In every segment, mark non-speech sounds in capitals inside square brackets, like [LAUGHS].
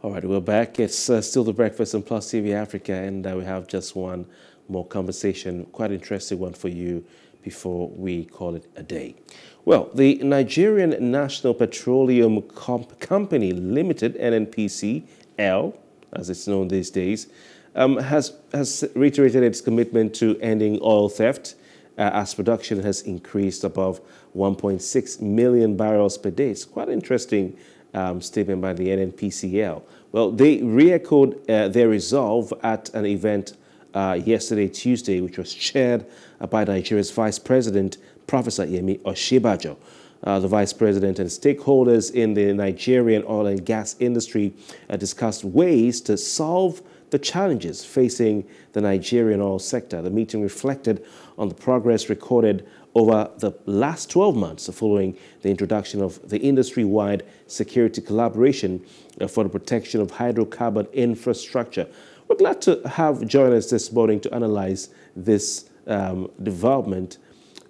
All right, we're back. It's uh, still the breakfast on Plus TV Africa, and uh, we have just one more conversation, quite interesting one for you before we call it a day. Well, the Nigerian National Petroleum Comp Company Limited, NNPCL, as it's known these days, um, has, has reiterated its commitment to ending oil theft uh, as production has increased above 1.6 million barrels per day. It's quite interesting um, statement by the NNPCL. Well, they re-echoed uh, their resolve at an event uh, yesterday, Tuesday, which was chaired by Nigeria's Vice President, Professor Yemi Osinbajo. Uh, the Vice President and stakeholders in the Nigerian oil and gas industry uh, discussed ways to solve the challenges facing the Nigerian oil sector. The meeting reflected on the progress recorded over the last 12 months following the introduction of the industry-wide security collaboration uh, for the protection of hydrocarbon infrastructure. We're glad to have join us this morning to analyze this um, development.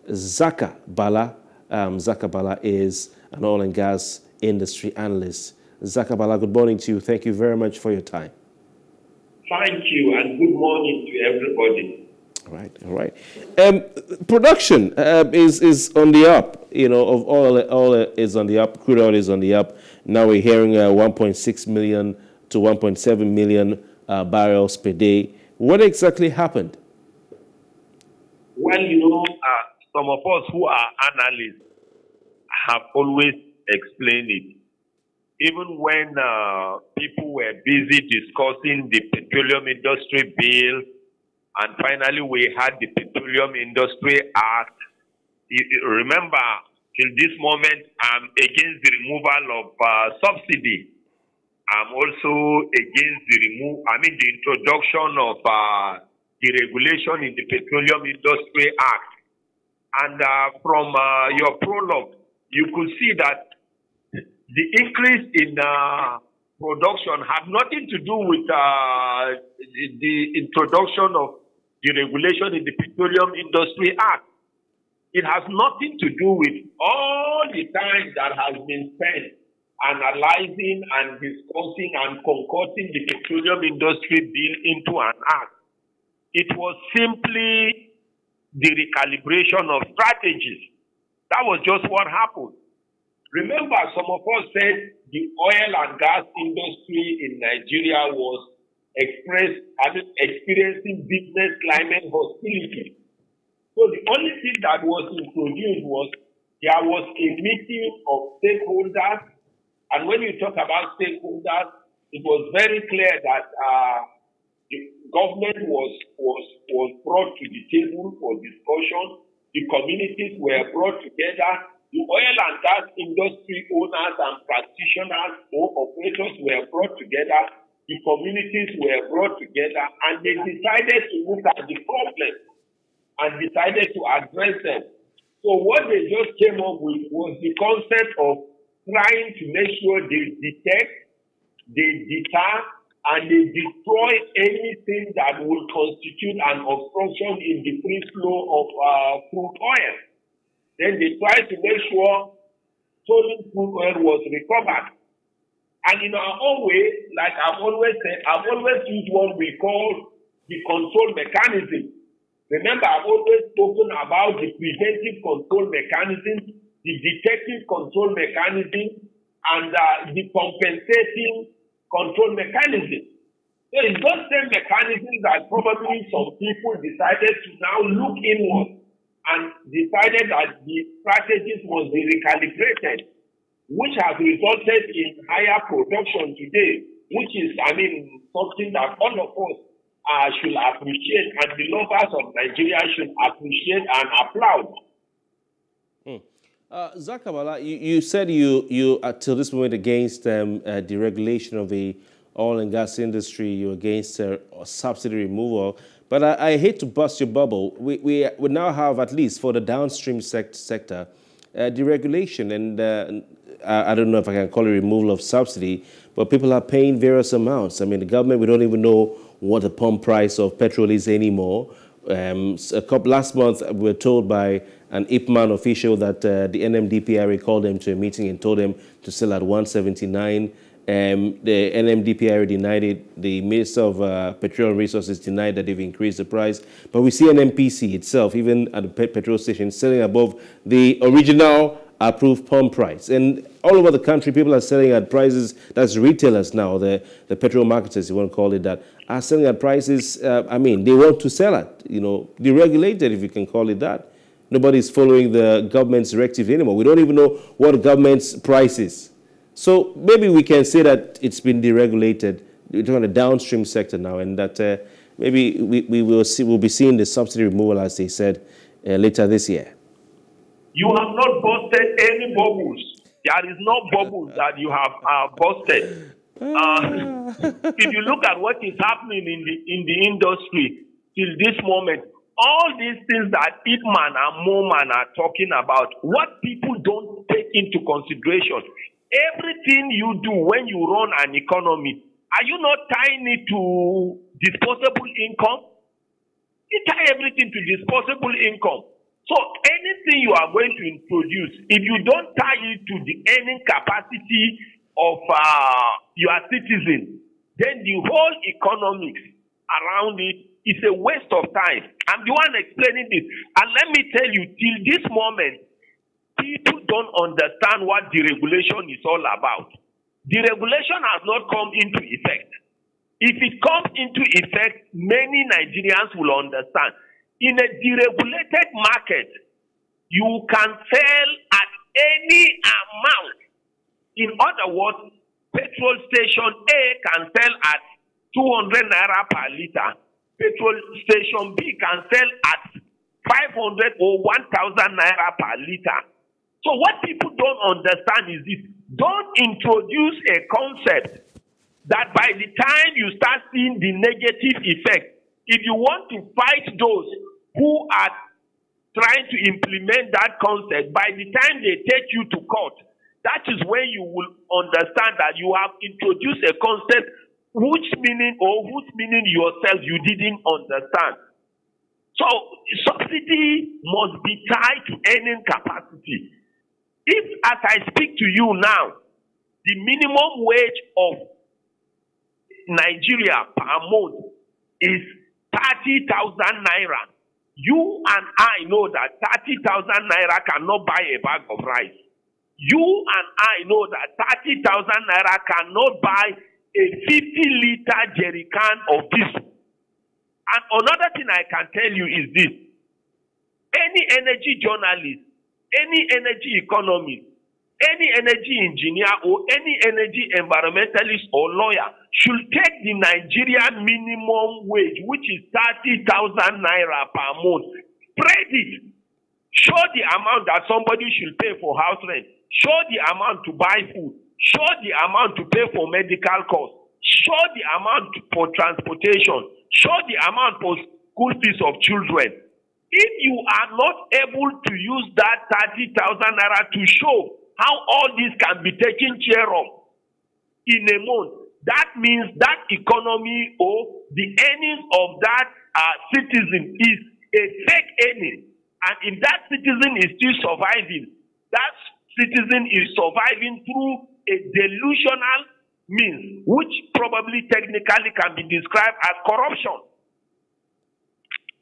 Zakka Bala, um, Zakka Bala is an oil and gas industry analyst. Zakka Bala, good morning to you. Thank you very much for your time. Thank you and good morning to everybody. Right, all right. Um, production uh, is is on the up. You know, of oil, oil is on the up. Crude oil is on the up. Now we're hearing uh, 1.6 million to 1.7 million uh, barrels per day. What exactly happened? Well, you know, uh, some of us who are analysts have always explained it. Even when uh, people were busy discussing the petroleum industry bill and finally, we had the Petroleum Industry Act. Remember, till this moment, I'm against the removal of uh, subsidy. I'm also against the remove, I mean, the introduction of uh, the regulation in the Petroleum Industry Act. And uh, from uh, your prologue, you could see that the increase in uh, production had nothing to do with uh, the introduction of the regulation in the Petroleum Industry Act. It has nothing to do with all the time that has been spent analyzing and discussing and concocting the petroleum industry bill into an act. It was simply the recalibration of strategies. That was just what happened. Remember, some of us said the oil and gas industry in Nigeria was express, I mean, experiencing business climate hostility. So the only thing that was introduced was there was a meeting of stakeholders, and when you talk about stakeholders, it was very clear that uh, the government was was was brought to the table for discussion. The communities were brought together. The oil and gas industry owners and practitioners or operators were brought together the communities were brought together and they decided to look at the problem and decided to address them. So what they just came up with was the concept of trying to make sure they detect, they deter, and they destroy anything that will constitute an obstruction in the free flow of uh, crude oil. Then they tried to make sure stolen crude oil was recovered. And in our own way, like I've always said, I've always used what we call the control mechanism. Remember, I've always spoken about the preventive control mechanism, the detective control mechanism, and uh, the compensating control mechanism. So it's those same mechanisms that probably some people decided to now look inward and decided that the strategies must be recalibrated which has resulted in higher production today, which is, I mean, something that all of us uh, should appreciate and the lovers of Nigeria should appreciate and applaud. Hmm. Uh, Zakka Bala, you, you, said you, you are till this moment against um, uh, deregulation of the oil and gas industry, you're against uh, subsidy removal. But I, I, hate to bust your bubble. We, we, we now have, at least for the downstream sect sector, uh, deregulation. And uh, I, don't know if I can call it removal of subsidy, but people are paying various amounts. I mean, the government, we don't even know what the pump price of petrol is anymore. Um, a couple, last month, we were told by an IPMAN official that uh, the NMDPRA called them to a meeting and told them to sell at 179 Um, the NMDPRA denied it. The Minister of uh, Petroleum Resources denied that they've increased the price. But we see NNPC itself, even at the petrol station, selling above the original approved pump price. And all over the country, people are selling at prices, that's retailers now, the, the petrol marketers, you want to call it that, are selling at prices, uh, I mean, they want to sell at, you know, deregulated, if you can call it that. Nobody's following the government's directive anymore. We don't even know what government's price is. So maybe we can say that it's been deregulated. We're talking the downstream sector now, and that uh, maybe we, we will see, we'll be seeing the subsidy removal, as they said, uh, later this year. You have not busted any bubbles. There is no bubbles that you have uh, busted. Uh, [LAUGHS] if you look at what is happening in the in the industry till this moment, all these things that IPMAN and MOMAN are talking about, what people don't take into consideration, everything you do when you run an economy, are you not tying it to disposable income? You tie everything to disposable income. So anything you are going to introduce, if you don't tie it to the earning capacity of uh, your citizens, then the whole economics around it is a waste of time. I'm the one explaining this. And let me tell you, till this moment, people don't understand what deregulation is all about. Deregulation has not come into effect. If it comes into effect, many Nigerians will understand in a deregulated market, you can sell at any amount. In other words, petrol station A can sell at 200 naira per liter. Petrol station B can sell at 500 or 1000 naira per liter. So what people don't understand is this. Don't introduce a concept that by the time you start seeing the negative effect, if you want to fight those who are trying to implement that concept, by the time they take you to court, that is when you will understand that you have introduced a concept which meaning or whose meaning yourself you didn't understand. So subsidy must be tied to earning capacity. If, as I speak to you now, the minimum wage of Nigeria per month is 30,000 naira. You and I know that 30,000 naira cannot buy a bag of rice. You and I know that 30,000 naira cannot buy a 50 liter jerry can of diesel. And another thing I can tell you is this any energy journalist, any energy economist, any energy engineer or any energy environmentalist or lawyer should take the Nigerian minimum wage, which is 30,000 naira per month, spread it. Show the amount that somebody should pay for house rent. Show the amount to buy food. Show the amount to pay for medical costs. Show the amount for transportation. Show the amount for school fees of children. If you are not able to use that 30,000 naira to show how all this can be taken care of in a month. That means that economy or the earnings of that uh, citizen is a fake earning. And if that citizen is still surviving, that citizen is surviving through a delusional means, which probably technically can be described as corruption.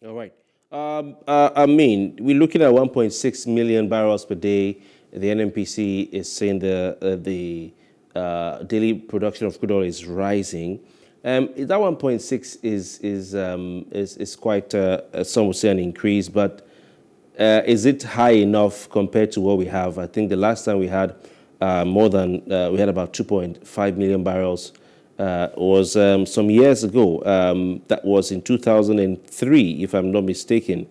All right. Um, uh, I mean, we're looking at 1.6 million barrels per day the NNPC is saying the, uh, the uh, daily production of crude oil is rising. Um, that 1.6 is, is, um, is, is quite, uh, some would say, an increase, but uh, is it high enough compared to what we have? I think the last time we had uh, more than, uh, we had about 2.5 million barrels was um, some years ago. Um, that was in 2003, if I'm not mistaken.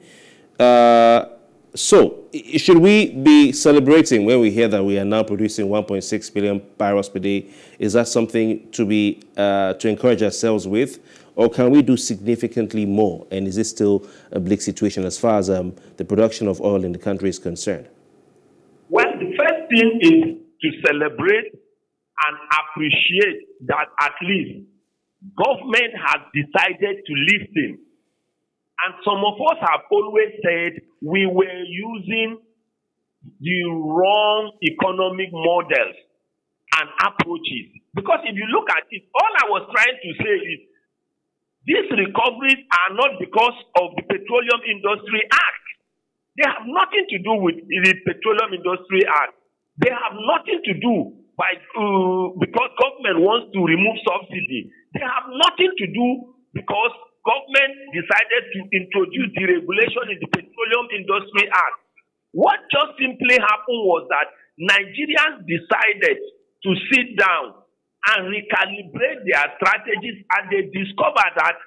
So, should we be celebrating when we hear that we are now producing 1.6 billion barrels per day? Is that something to be uh, to encourage ourselves with, or can we do significantly more? And is this still a bleak situation as far as um, the production of oil in the country is concerned? Well, the first thing is to celebrate and appreciate that at least government has decided to lift listen and some of us have always said we were using the wrong economic models and approaches Because if you look at it, all I was trying to say is these recoveries are not because of the Petroleum Industry Act. They have nothing to do with the Petroleum Industry Act. They have nothing to do by uh, because government wants to remove subsidy. They have nothing to do because government decided to introduce the regulation in the Petroleum Industry Act. What just simply happened was that Nigerians decided to sit down and recalibrate their strategies and they discovered that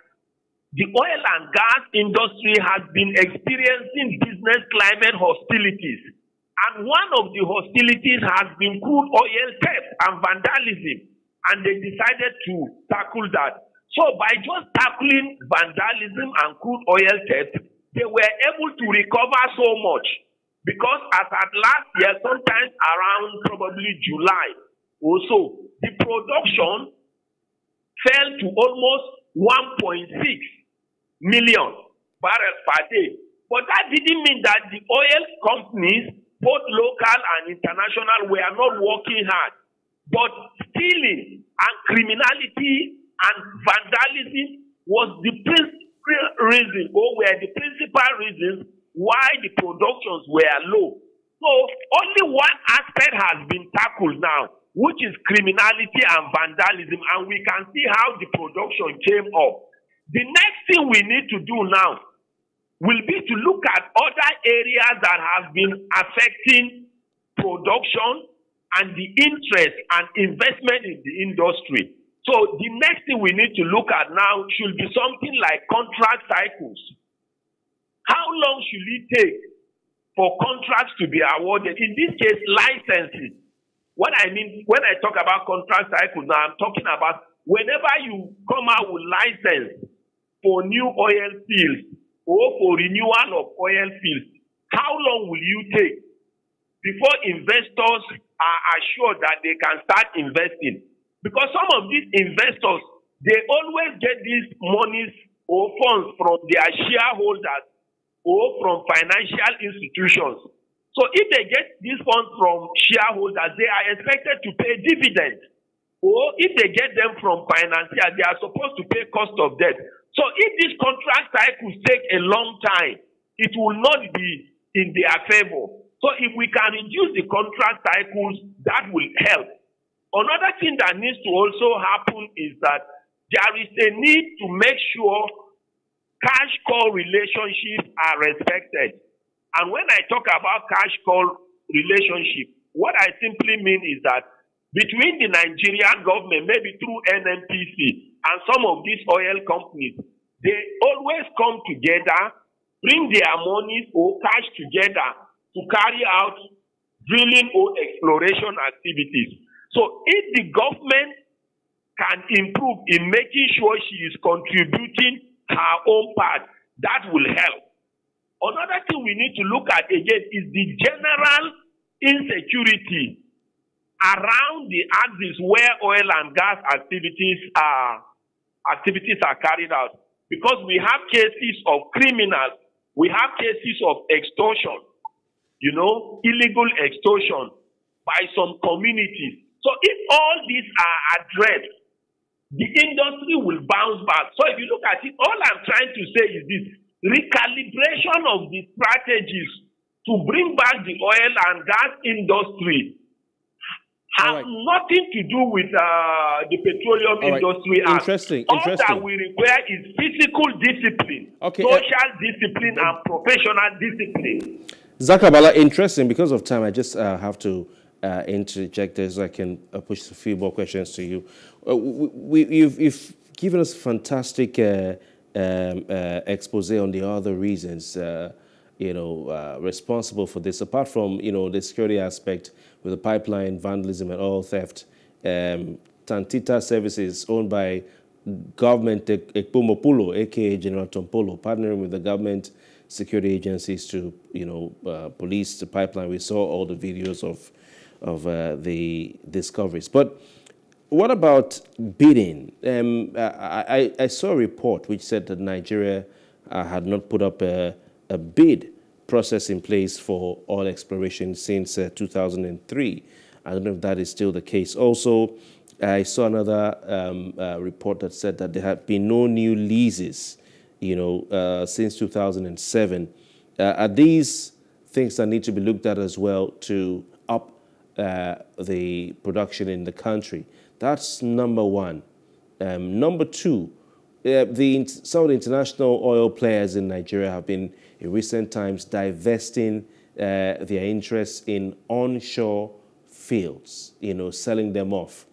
the oil and gas industry has been experiencing business climate hostilities. And one of the hostilities has been crude oil theft and vandalism. And they decided to tackle that. So by just tackling vandalism and crude oil theft, they were able to recover so much. Because as at last year, sometimes around probably July or so, the production fell to almost 1.6 million barrels per day. But that didn't mean that the oil companies, both local and international, were not working hard. But stealing and criminality and vandalism was the principal reason or were the principal reasons why the productions were low. So only one aspect has been tackled now, which is criminality and vandalism, and we can see how the production came up. The next thing we need to do now will be to look at other areas that have been affecting production and the interest and investment in the industry. So the next thing we need to look at now should be something like contract cycles. How long should it take for contracts to be awarded? In this case, licenses. What I mean when I talk about contract cycles, now I'm talking about whenever you come out with license for new oil fields or for renewal of oil fields, how long will you take before investors are assured that they can start investing? Because some of these investors, they always get these monies or funds from their shareholders or from financial institutions. So if they get these funds from shareholders, they are expected to pay dividends. Or if they get them from financiers, they are supposed to pay cost of debt. So if these contract cycles take a long time, it will not be in their favor. So if we can reduce the contract cycles, that will help. Another thing that needs to also happen is that there is a need to make sure cash call relationships are respected. And when I talk about cash call relationship, what I simply mean is that between the Nigerian government, maybe through NNPC and some of these oil companies, they always come together, bring their money or cash together to carry out drilling or exploration activities. So if the government can improve in making sure she is contributing her own part, that will help. Another thing we need to look at again is the general insecurity around the axis where oil and gas activities are activities are carried out. Because we have cases of criminals, we have cases of extortion, you know, illegal extortion by some communities. So if all these are addressed, the industry will bounce back. So if you look at it, all I'm trying to say is this recalibration of the strategies to bring back the oil and gas industry has right. nothing to do with uh, the petroleum right. industry act. Interesting. All Interesting. that we require is physical discipline, okay. social uh, discipline, uh, and professional discipline. Zakka Bala, interesting. Because of time, I just uh, have to uh, interject so I can uh, push a few more questions to you. Uh, we, you've, you've, given us a fantastic uh, um, uh, expose on the other reasons, uh, you know, responsible for this. Apart from, you know, the security aspect with the pipeline, vandalism and oil theft, um, Tantita Services owned by government Ekpemupolo, aka General Tompolo, partnering with the government security agencies to, you know, police the pipeline. We saw all the videos of of uh, the discoveries. But what about bidding? Um, I, I, saw a report which said that Nigeria uh, had not put up a, a, bid process in place for oil exploration since uh, 2003. I don't know if that is still the case. Also, I saw another um, uh, report that said that there have been no new leases, you know, uh, since 2007. Uh, are these things that need to be looked at as well to up uh, the production in the country? That's number one. Um, number two, uh, the, some of the international oil players in Nigeria have been, in recent times, divesting uh, their interests in onshore fields, you know, selling them off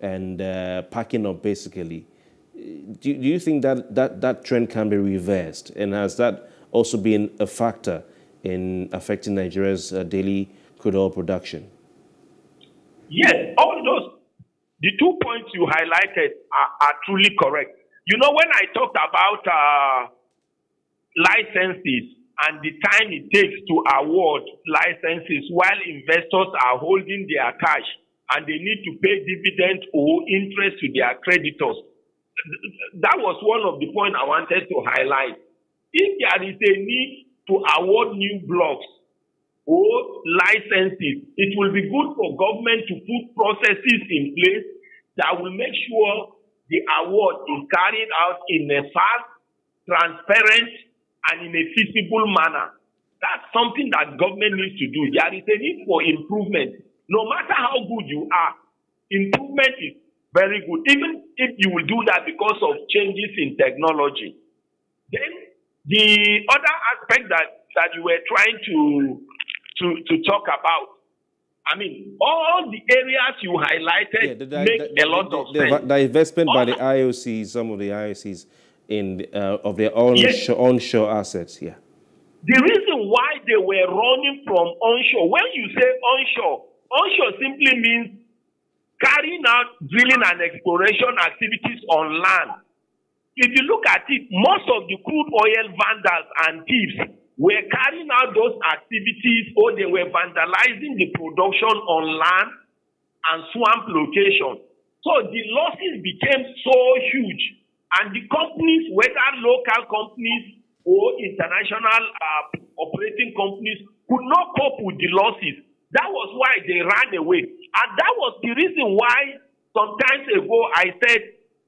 and uh, packing up basically. Do, do you think that, that that trend can be reversed? And has that also been a factor in affecting Nigeria's uh, daily crude oil production? Yes, all those, the two points you highlighted are, are truly correct. You know, when I talked about uh, licenses and the time it takes to award licenses while investors are holding their cash and they need to pay dividend or interest to their creditors. That was one of the points I wanted to highlight. If there is a need to award new blocks or licenses, it will be good for government to put processes in place that will make sure the award is carried out in a fast, transparent, and in a feasible manner. That's something that government needs to do. There is a need for improvement. No matter how good you are, improvement is very good. Even if you will do that because of changes in technology. Then the other aspect that, that you were trying to, to, to talk about, I mean, all the areas you highlighted yeah, the, the, make the, a lot of sense. The investment by the IOC, some of the IOCs, in uh, of their own yes. onshore assets. Yeah. The reason why they were running from onshore, when you say onshore, onshore simply means carrying out drilling and exploration activities on land. If you look at it, most of the crude oil vandals and thieves were carrying out those activities or they were vandalizing the production on land and swamp location. So the losses became so huge and the companies, whether local companies or international uh, operating companies, could not cope with the losses. That was why they ran away. And that was the reason why sometimes ago I said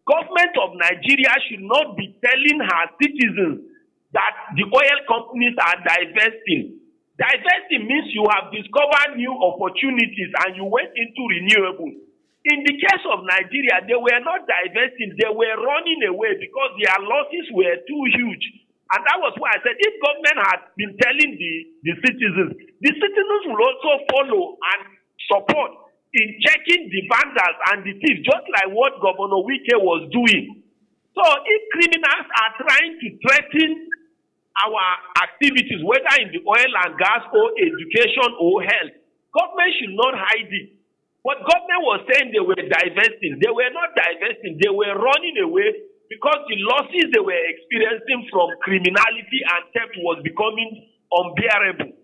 government of Nigeria should not be telling her citizens that the oil companies are divesting. Divesting means you have discovered new opportunities and you went into renewables. In the case of Nigeria, they were not divesting, they were running away because their losses were too huge. And that was why I said if government had been telling the, the citizens, the citizens will also follow and support in checking the vandals and the thieves, just like what Governor Wike was doing. So if criminals are trying to threaten our activities, whether in the oil and gas or education or health, government should not hide it. What government was saying they were divesting. They were not divesting. They were running away because the losses they were experiencing from criminality and theft was becoming unbearable.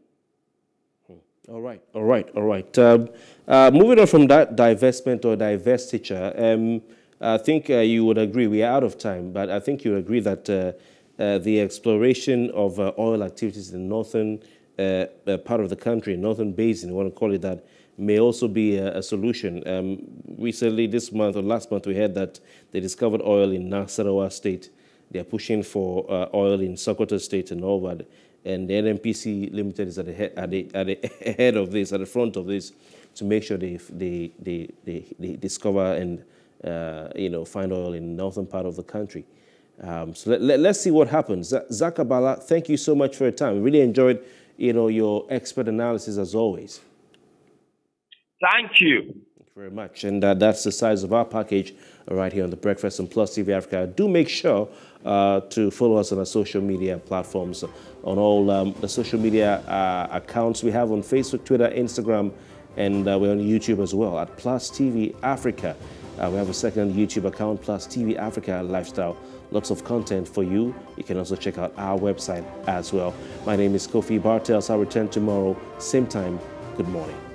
Hmm. All right, all right, all right. Um, uh, moving on from that divestment or divestiture, um, I think uh, you would agree, we are out of time, but I think you would agree that uh, the exploration of uh, oil activities in the northern uh, part of the country, northern basin, you want to call it that, may also be a, a solution. Um, recently, this month or last month, we heard that they discovered oil in Nasarawa State. They are pushing for uh, oil in Sokoto State and all that. And the NNPC Limited is at the, head, at, the, at the [LAUGHS] head of this, at the front of this, to make sure they, they, they, they, they discover and uh, you know, find oil in the northern part of the country. Um, so let, let, us see what happens. Zakka Bala, thank you so much for your time. We really enjoyed you know, your expert analysis as always. Thank you. Thank you very much. And uh, that's the size of our package right here on the Breakfast and Plus TV Africa. Do make sure uh, to follow us on our social media platforms, on all um, the social media uh, accounts we have on Facebook, Twitter, Instagram, and uh, we're on YouTube as well at Plus TV Africa. Uh, we have a second YouTube account, Plus TV Africa Lifestyle. Lots of content for you. You can also check out our website as well. My name is Kofi Bartels. I'll return tomorrow, same time. Good morning.